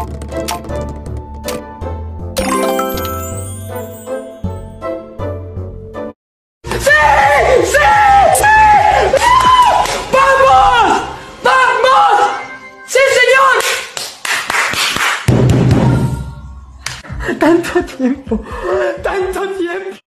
Sí, sí, sí, vamos, vamos, sí, señor. Tanto tiempo, tanto tiempo.